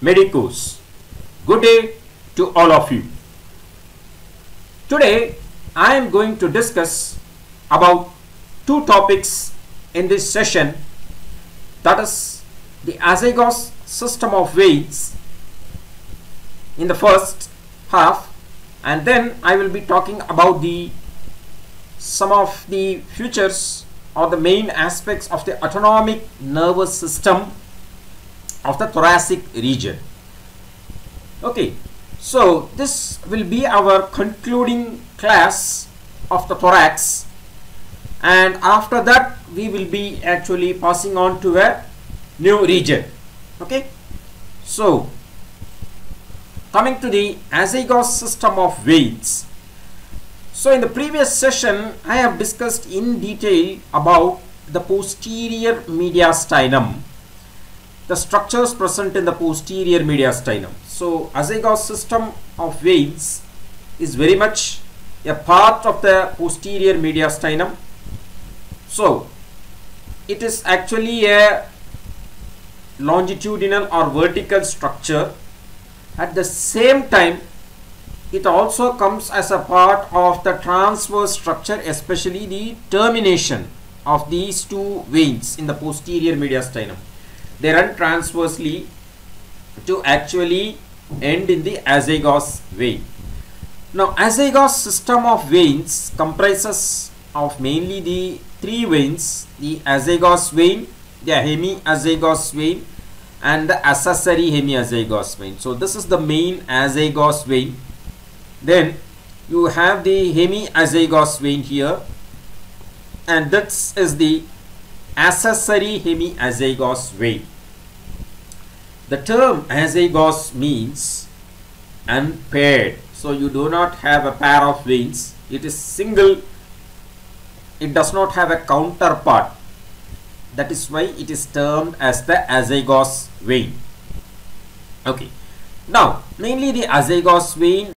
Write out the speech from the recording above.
medicus. Good day to all of you. Today I am going to discuss about two topics in this session that is the azygos system of veins in the first half and then I will be talking about the some of the features or the main aspects of the autonomic nervous system of the thoracic region. Okay, so this will be our concluding class of the thorax and after that we will be actually passing on to a new region. Okay, so coming to the azygos system of veins. So in the previous session I have discussed in detail about the posterior mediastinum the structures present in the posterior mediastinum. So azygos system of veins is very much a part of the posterior mediastinum. So it is actually a longitudinal or vertical structure. At the same time it also comes as a part of the transverse structure especially the termination of these two veins in the posterior mediastinum they run transversely to actually end in the azygos vein. Now azygos system of veins comprises of mainly the three veins the azygos vein, the hemiazygos vein and the accessory hemiazygos vein. So this is the main azygos vein. Then you have the hemiazygos vein here and this is the accessory hemiazygos vein. The term azygos means unpaired. So you do not have a pair of veins. It is single. It does not have a counterpart. That is why it is termed as the azygos vein. Okay. Now, mainly the azygos vein